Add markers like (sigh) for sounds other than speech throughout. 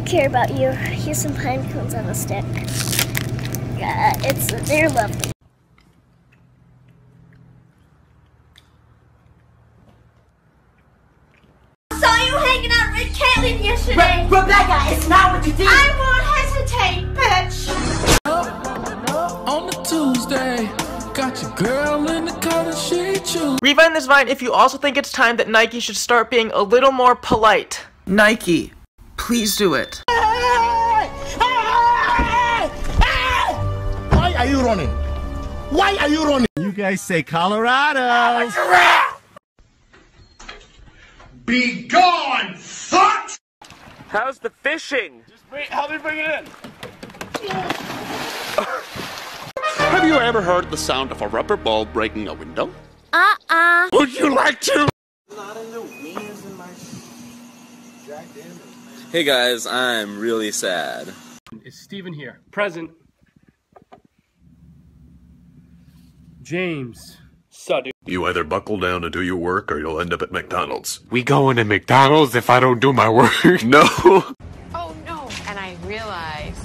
care about you. Here's some pine cones on a stick. Yeah, it's they're lovely. I saw you hanging out with Caitlin yesterday. Re- Rebecca, it's not what you did. I won't hesitate, bitch. on a Tuesday. Got your girl in the car that she choose. Rewind this vine if you also think it's time that Nike should start being a little more polite. Nike, please do it. Why are you running? Why are you running? You guys say Colorado. Be gone, fuck! How's the fishing? Help me bring it in. Have you ever heard the sound of a rubber ball breaking a window? Uh-uh. Would you like to? Hey guys, I'm really sad. Is Steven here? Present. James. So. You either buckle down and do your work or you'll end up at McDonald's. We going to McDonald's if I don't do my work? (laughs) No! Oh no, and I realized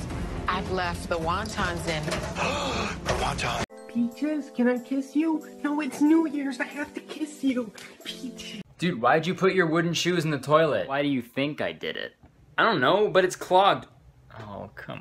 I've left the wontons in. (gasps) the wontons. Peaches, can I kiss you? No, it's New Year's. I have to kiss you. Peaches. Dude, why'd you put your wooden shoes in the toilet? Why do you think I did it? I don't know, but it's clogged. Oh, come